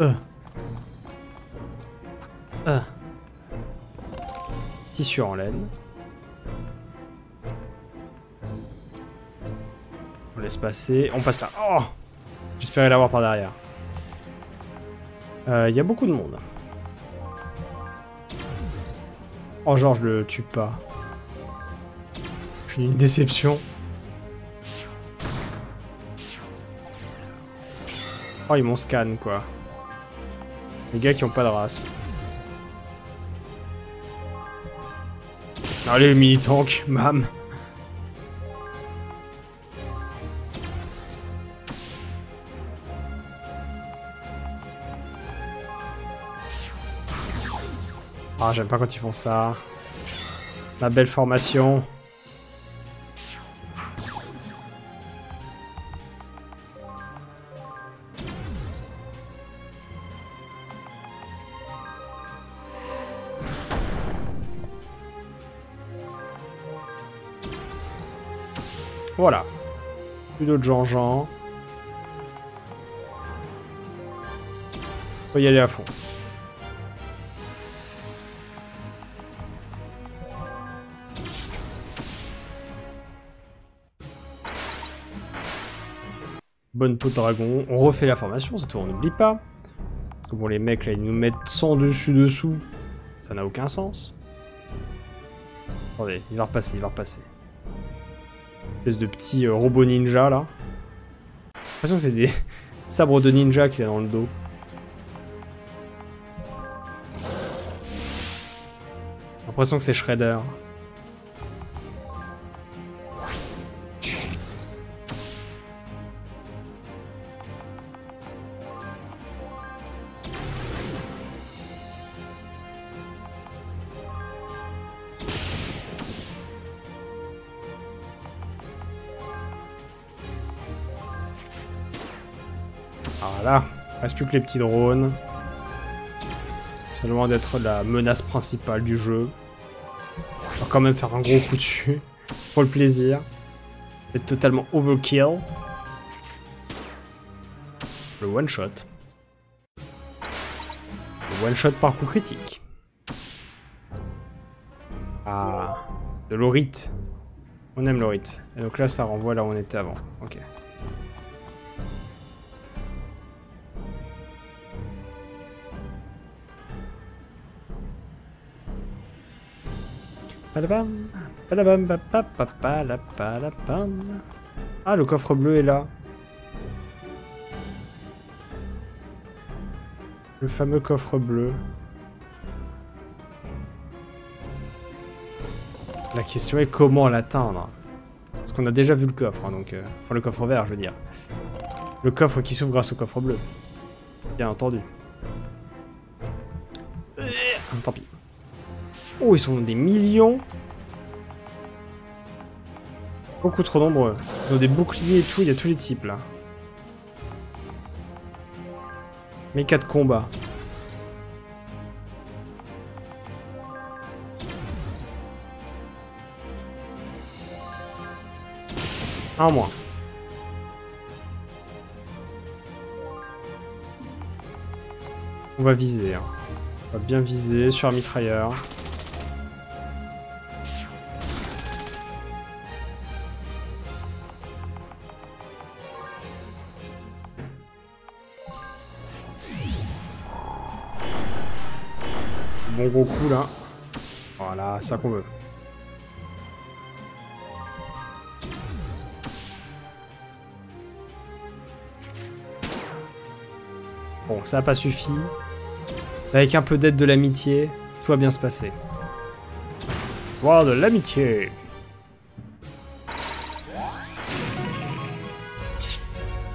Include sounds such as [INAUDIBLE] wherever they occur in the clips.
Euh. Euh. Tissu en laine. On laisse passer. On passe là. Oh J'espérais l'avoir par derrière. Il euh, y a beaucoup de monde. Oh, genre, je le tue pas. Je suis une déception. Oh, ils m'ont scan, quoi. Les gars qui ont pas de race. Allez, mini-tank, [LAUGHS] mam. Ah, j'aime pas quand ils font ça. La belle formation. Voilà. Plus d'autres Jean-Jean. Faut y aller à fond. Bonne peau de dragon. On refait la formation, c'est tout, on n'oublie pas. Parce que bon, les mecs, là, ils nous mettent 100 dessus-dessous. Ça n'a aucun sens. Attendez, il va repasser, il va repasser. Espèce de petit euh, robot ninja, là. J'ai l'impression que c'est des [LAUGHS] sabres de ninja qu'il a dans le dos. J'ai l'impression que c'est Shredder. Reste plus que les petits drones. C'est loin d'être la menace principale du jeu. On va quand même faire un gros coup dessus. [LAUGHS] Pour le plaisir. C'est totalement overkill. Le one shot. Le one shot par coup critique. Ah. De l'orite. On aime l'orite. Et donc là, ça renvoie là où on était avant. Ok. Ah, le coffre bleu est là. Le fameux coffre bleu. La question est comment l'atteindre Parce qu'on a déjà vu le coffre, hein, donc... Euh, enfin, le coffre vert, je veux dire. Le coffre qui s'ouvre grâce au coffre bleu. Bien entendu. Oh, ils sont des millions. Beaucoup trop nombreux. Ils ont des boucliers et tout, il y a tous les types là. Méca de combat. Un moins. On va viser. Hein. On va bien viser sur un mitrailleur. Gros coup là. Voilà, ça qu'on veut. Bon, ça n'a pas suffi. Avec un peu d'aide de l'amitié, tout va bien se passer. Voir de l'amitié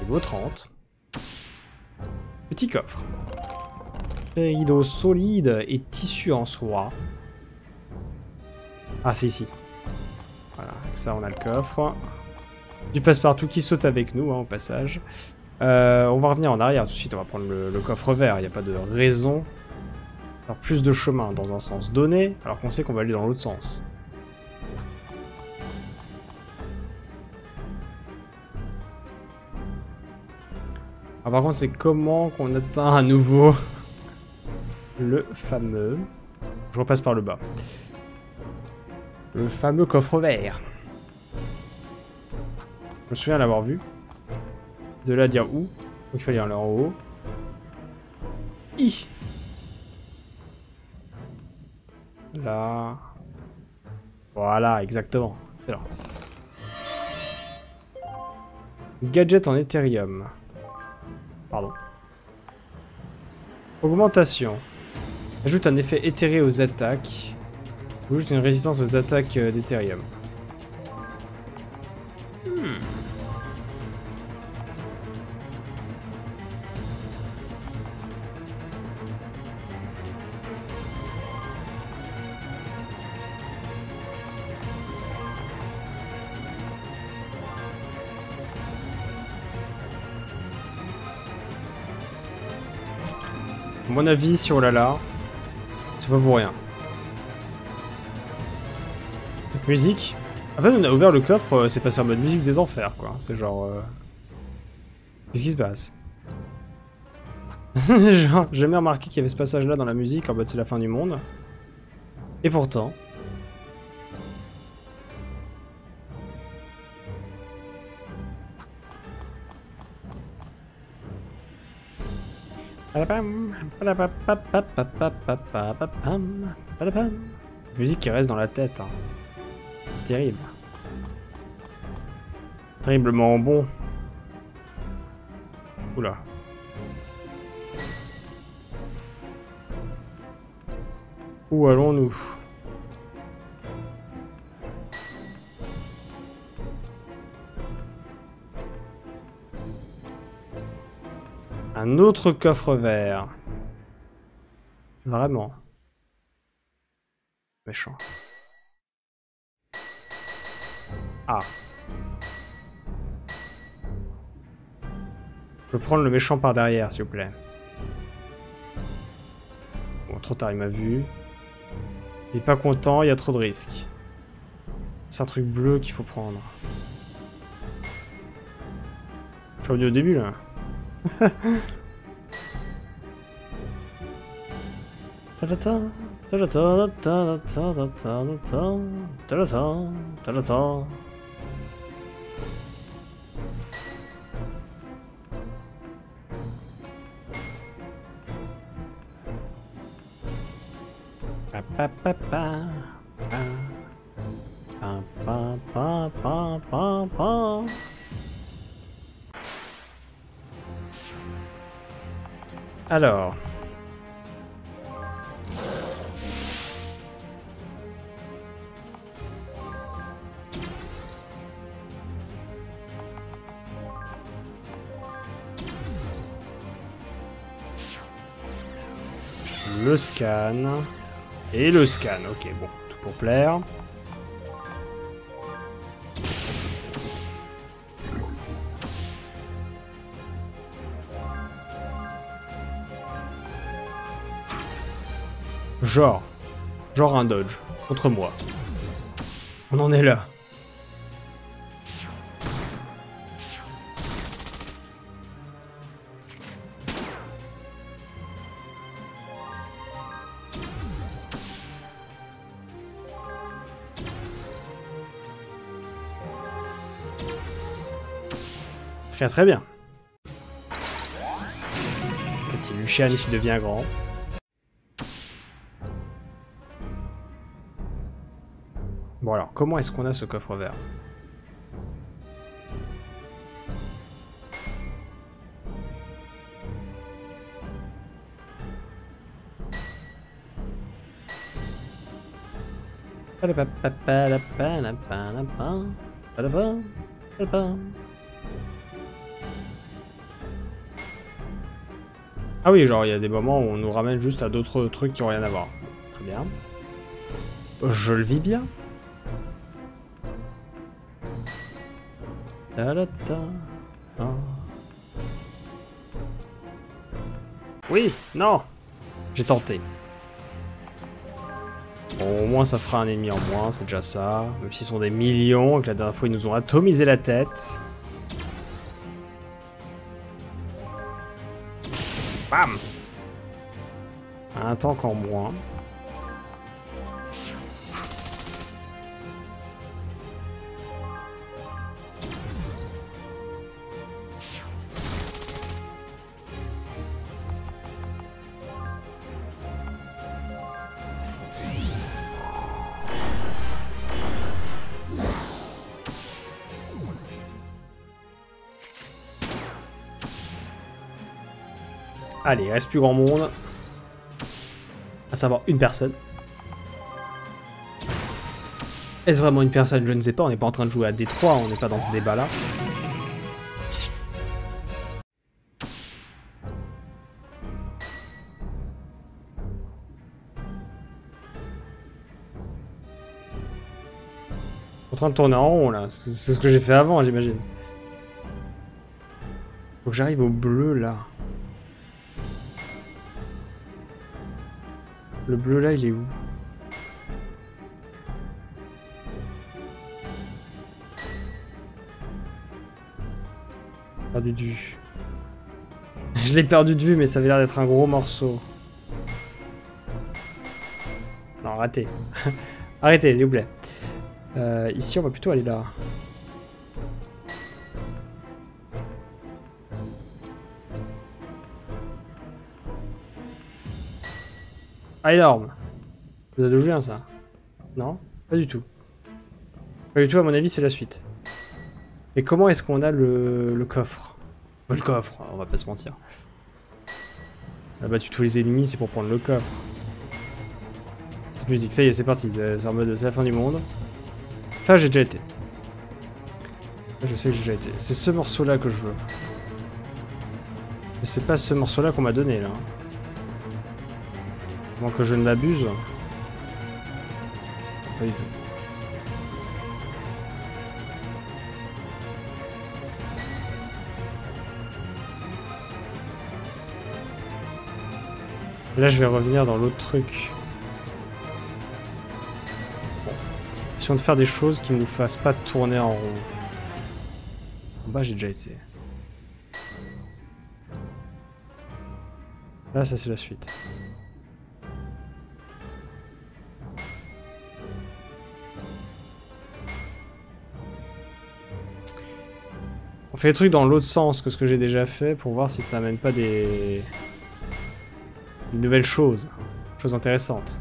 Niveau 30. Petit coffre. Rideau solide et tissu en soie. Ah, c'est ici. Voilà, ça on a le coffre. Du passe-partout qui saute avec nous, hein, au passage. Euh, on va revenir en arrière tout de suite, on va prendre le, coffre vert, il n'y a pas de raison. Faire plus de chemin dans un sens donné, alors qu'on sait qu'on va aller dans l'autre sens. Par contre, c'est comment qu'on atteint à nouveau le fameux... Je repasse par le bas. Le fameux coffre vert. Je me souviens l'avoir vu. De là dire où. Donc il fallait aller en haut. I. Là. Voilà, exactement. C'est là. Gadget en Ethereum. Pardon. Augmentation. Ajoute un effet éthéré aux attaques. Ajoute une résistance aux attaques euh, d'Ethereum. Hmm. mon avis sur Lala, c'est pas pour rien. Cette musique. En fait, on a ouvert le coffre, euh, c'est passé en mode musique des enfers, quoi. C'est genre. Euh, qu'est-ce qui se passe? [LAUGHS] Genre, j'ai jamais remarqué qu'il y avait ce passage-là dans la musique, en mode c'est la fin du monde. Et pourtant. Musique qui reste dans la tête. Hein. C'est terrible. Terriblement bon. Oula. Où allons-nous? Un autre coffre vert. Vraiment. Méchant. Ah. Je peux prendre le méchant par derrière, s'il vous plaît. Bon, trop tard, il m'a vu. Il est pas content, il y a trop de risques. C'est un truc bleu qu'il faut prendre. Je suis revenu au début, là. [LAUGHS] Ta-da-ta, ta-da-ta, ta-da-ta, ta-da-ta, ta-da-ta, ta-da-ta. Alors. Le scan. Et le scan, ok, bon, tout pour plaire. Genre. Genre un dodge. Contre moi. On en est là. Très très bien. Petit Lucian qui devient grand. Comment est-ce qu'on a ce coffre vert Ah oui, genre il y a des moments où on nous ramène juste à d'autres trucs qui ont rien à voir. Très bien. Je le vis bien. Oui, non J'ai tenté. Bon, au moins ça fera un ennemi en moins, c'est déjà ça. Même s'ils sont des millions et que la dernière fois ils nous ont atomisé la tête. Bam Un tank en moins. Allez, il reste plus grand monde. À savoir une personne. Est-ce vraiment une personne? Je ne sais pas, on n'est pas en train de jouer à D3, on n'est pas dans ce débat-là. En train de tourner en rond là, c'est ce que j'ai fait avant j'imagine. Faut que j'arrive au bleu là. Le bleu là, il est où Perdu de vue. [LAUGHS] Je l'ai perdu de vue, mais ça avait l'air d'être un gros morceau. Non, raté. [LAUGHS] Arrêtez, s'il vous plaît. Euh, ici, on va plutôt aller là. Énorme. Ça d'où vient ça Non Pas du tout. Pas du tout, à mon avis, c'est la suite. Mais comment est-ce qu'on a le, coffre? Le coffre, on va pas se mentir. On a battu tous les ennemis, c'est pour prendre le coffre. Cette musique, ça y est, c'est parti. C'est en mode, c'est la fin du monde. Ça, j'ai déjà été. je sais que j'ai déjà été. C'est ce morceau-là que je veux. Mais c'est pas ce morceau-là qu'on m'a donné, là que je ne du tout. là, je vais revenir dans l'autre truc. Bon. Essayons de faire des choses qui ne nous fassent pas tourner en rond. En bas, j'ai déjà été. Là, ça c'est la suite. On fait les trucs dans l'autre sens que ce que j'ai déjà fait pour voir si ça amène pas des... des nouvelles choses. Choses intéressantes.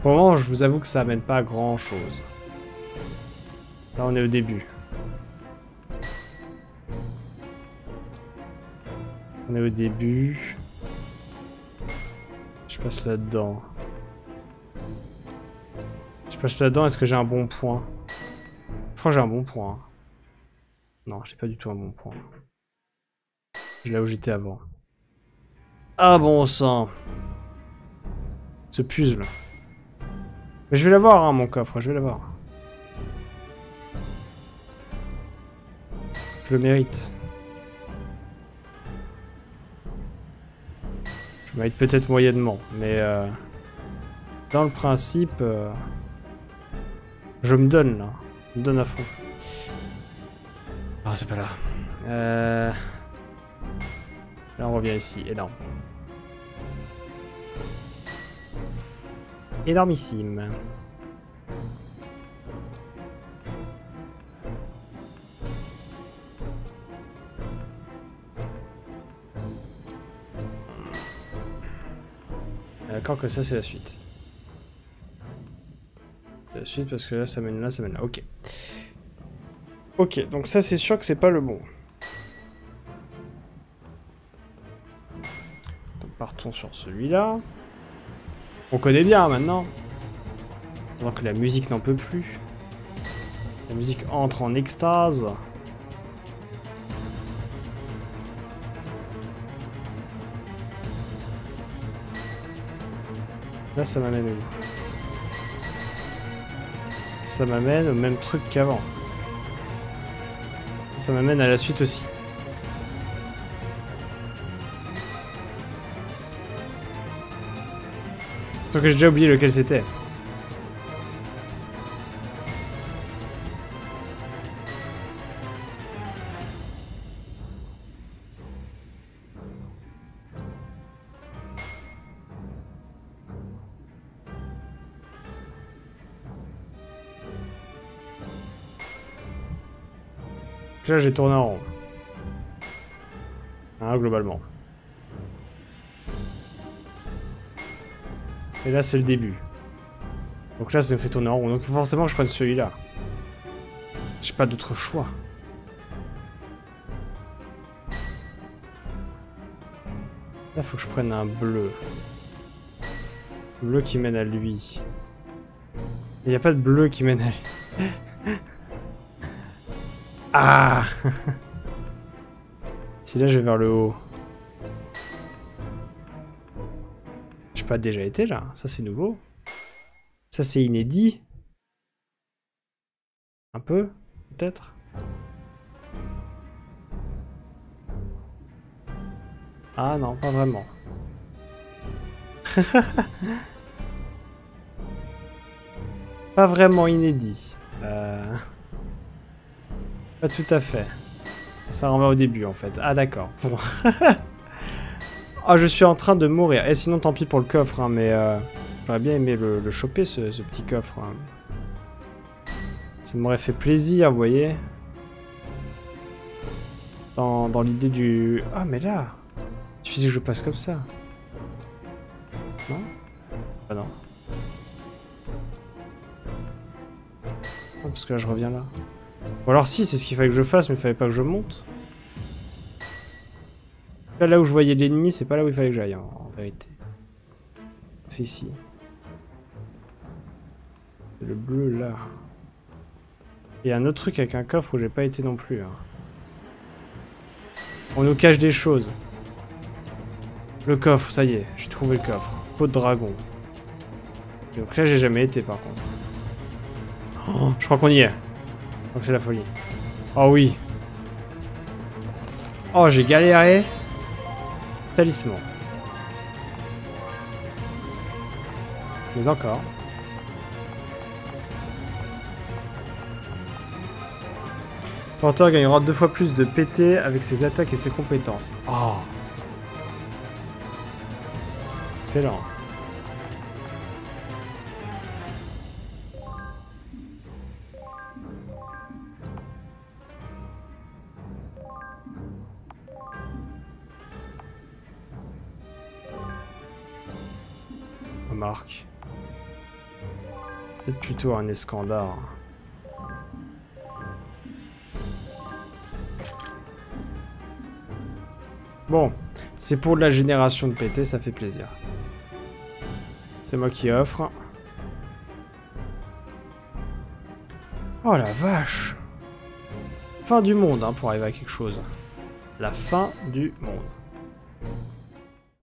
Pour le moment, je vous avoue que ça amène pas grand chose. Là, on est au début. On est au début. Je passe là-dedans passe là-dedans, est-ce que j'ai un bon point? Je crois que j'ai un bon point. Non, j'ai pas du tout un bon point. Là où j'étais avant. Ah bon sang Ce puzzle. Mais je vais l'avoir, hein, mon coffre, je vais l'avoir. Je le mérite. Je le mérite peut-être moyennement, mais... Euh, dans le principe... Euh, je me donne là. Je me donne à fond. Ah, c'est pas là. Euh... Là, on revient ici. Énorme. Énormissime. D'accord que ça c'est la suite suite parce que là ça mène là, ça mène là. Ok. Ok, donc ça c'est sûr que c'est pas le bon. Partons sur celui-là. On connaît bien maintenant. Alors que la musique n'en peut plus. La musique entre en extase. Là ça m'amène où? Ça m'amène au même truc qu'avant. Ça m'amène à la suite aussi. Sauf que j'ai déjà oublié lequel c'était. Là, j'ai tourné en rond. Hein, globalement. Et là, c'est le début. Donc là, ça me fait tourner en rond. Donc forcément, je prenne celui-là. J'ai pas d'autre choix. Là, faut que je prenne un bleu. Bleu qui mène à lui. Il n'y a pas de bleu qui mène à lui. [LAUGHS] ah [LAUGHS] Si là, je vais vers le haut. J'ai pas déjà été là. Ça, c'est nouveau. Ça, c'est inédit. Un peu, peut-être. Ah non, pas vraiment. [LAUGHS] pas vraiment inédit. Euh... Pas tout à fait. Ça renvoie au début en fait. Ah d'accord. oh, [LAUGHS] je suis en train de mourir. Et sinon, tant pis pour le coffre, hein, mais euh, j'aurais bien aimé le, choper ce, petit coffre. Hein. Ça m'aurait fait plaisir, vous voyez. Dans, dans l'idée du... Ah, mais là Il suffisait que je passe comme ça. Non? Ah non. Ah, parce que là, je reviens là. Ou alors si, c'est ce qu'il fallait que je fasse, mais il fallait pas que je monte. Là, là où je voyais l'ennemi, c'est pas là où il fallait que j'aille, en, vérité. C'est ici. C'est le bleu, là. Il y a un autre truc avec un coffre où j'ai pas été non plus. Hein. On nous cache des choses. Le coffre, ça y est, j'ai trouvé le coffre. Peau de dragon. Donc là, j'ai jamais été par contre. Oh, je crois qu'on y est. Donc c'est la folie. Oh oui. Oh, j'ai galéré. Talisman. Mais encore. Porteur gagnera deux fois plus de PT avec ses attaques et ses compétences. Oh. Excellent. Peut-être plutôt un escandard. Bon, c'est pour la génération de PT, ça fait plaisir. C'est moi qui offre. Oh la vache Fin du monde, hein, pour arriver à quelque chose. La fin du monde.